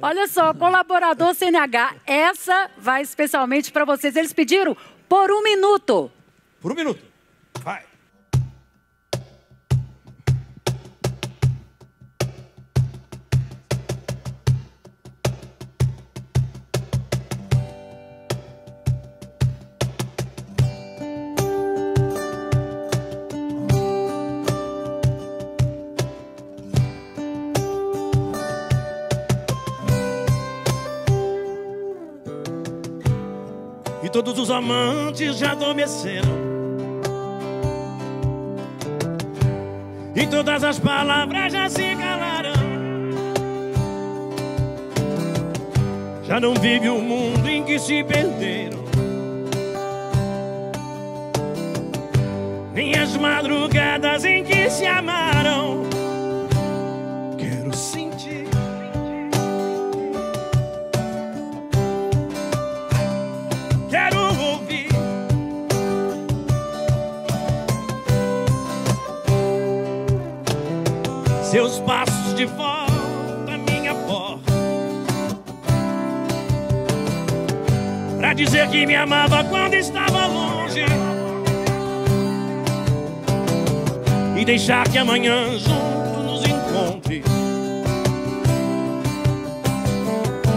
Olha só, colaborador CNH, essa vai especialmente para vocês. Eles pediram por um minuto. Por um minuto. Todos os amantes já adormeceram. E todas as palavras já se calaram. Já não vive o mundo em que se perderam. Nem as madrugadas em que se amaram. Seus passos de volta à minha porta. Pra dizer que me amava quando estava longe. E deixar que amanhã junto nos encontre.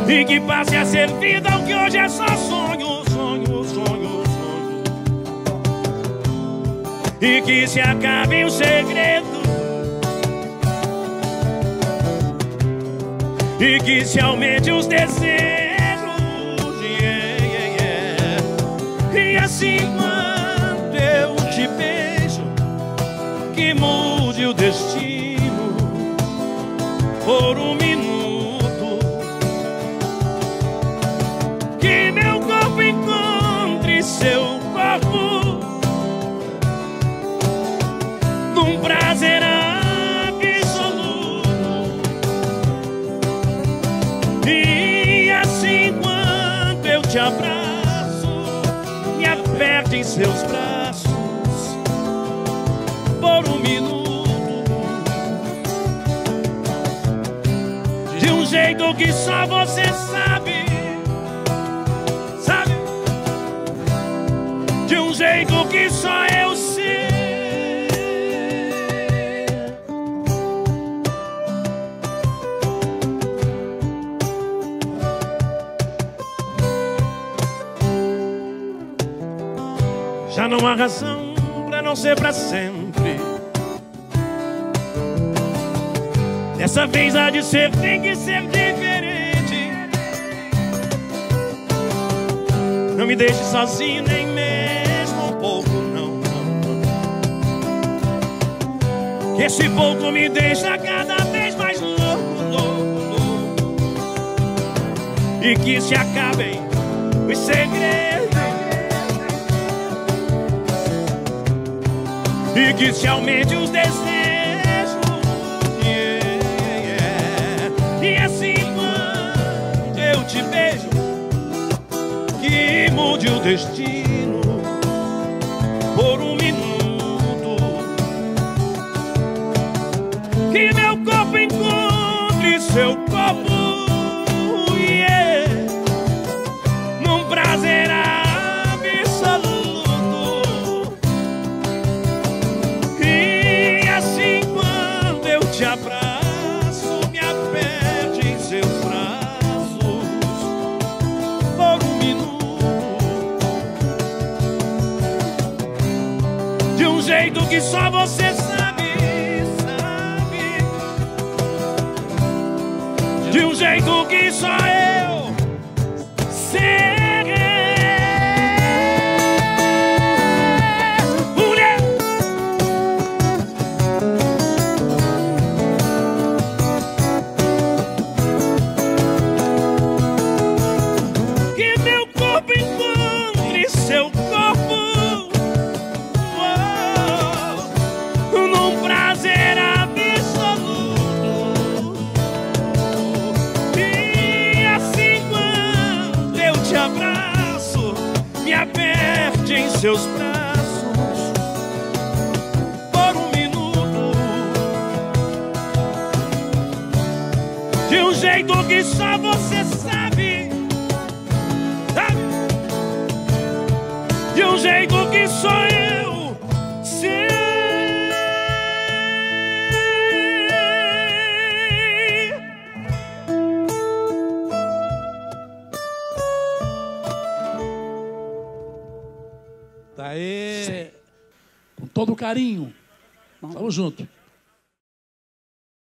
E que passe a ser vida o que hoje é só sonho, sonho, sonho, sonho. E que se acabe o segredo e que se aumente os desejos. Yeah, yeah, yeah. E assim quando eu te beijo, que mude o destino por um minuto. Que meu te abraço, me aperte em seus braços por um minuto. De um jeito que só você sabe, sabe? Já não há razão pra não ser pra sempre. Dessa vez há de ser, tem que ser diferente. Não me deixe sozinho, nem mesmo um pouco, não, não. Que esse pouco me deixa cada vez mais louco, louco, louco. E que se acabem os segredos. E que se aumente os desejos. Yeah, yeah. E assim quando eu te beijo, que mude o destino por um minuto. Que meu corpo encontre seu corpo. Jeito que só você sabe, sabe. De um jeito que só eu seus braços por um minuto. De um jeito que só você sabe. Sabe? De um jeito que só eu Todo carinho. Vamos junto.